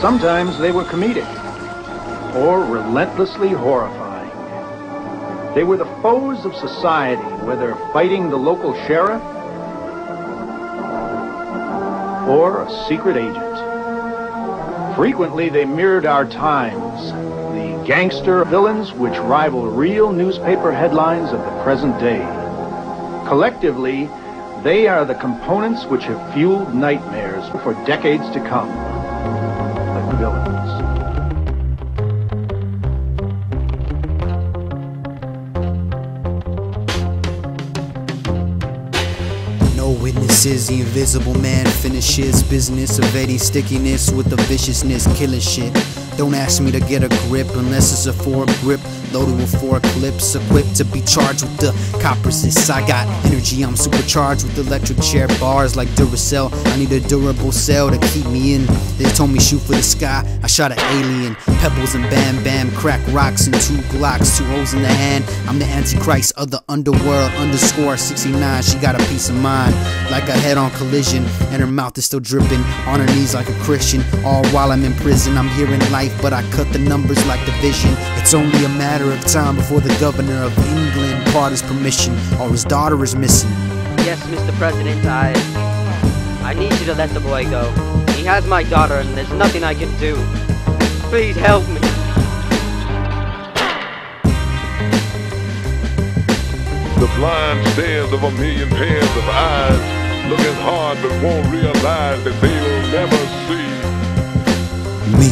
Sometimes they were comedic or relentlessly horrifying. They were the foes of society, whether fighting the local sheriff or a secret agent. Frequently, they mirrored our times, the gangster villains which rival real newspaper headlines of the present day. Collectively, they are the components which have fueled nightmares for decades to come. Villains. Witnesses, the invisible man finishes business of Eddie stickiness with the viciousness, killing shit. Don't ask me to get a grip unless it's a four grip. Loaded with four clips, equipped to be charged with the coppersis. I got energy, I'm supercharged with electric chair bars like Duracell. I need a durable cell to keep me in. They told me shoot for the sky, I shot an alien. Pebbles and bam bam, crack rocks and two glocks, two O's in the hand. I'm the antichrist of the underworld, underscore 69. She got a piece of mind, like a head on collision, and her mouth is still dripping on her knees like a Christian. All while I'm in prison, I'm here in life, but I cut the numbers like division. It's only a matter of time before the governor of England part his permission, or his daughter is missing. Yes, Mr. President, I. I need you to let the boy go. He has my daughter, and there's nothing I can do. Please help me. The blind stares of a million pairs of eyes, looking hard but won't realize that they will never see. Me.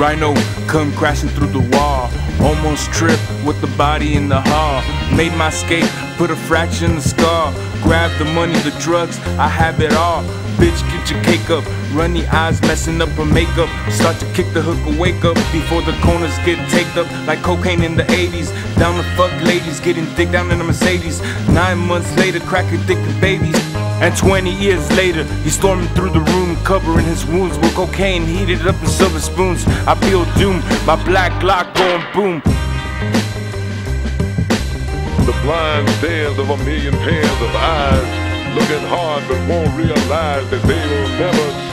Rhino come crashing through the wall. Almost tripped with the body in the hall. Made my escape, put a fraction in the scar. Grab the money, the drugs, I have it all. Bitch, get your cake up. Runny eyes messing up her makeup. Start to kick the hook wake up before the corners get taked up like cocaine in the 80s. Down the fuck ladies, getting thick down in the Mercedes. Nine months later, cracking thick to babies. And 20 years later, he's storming through the room, covering his wounds with cocaine heated up in silver spoons. I feel doomed, my black lock going boom. The blind stares of a million pairs of eyes, looking hard but won't realize that they will never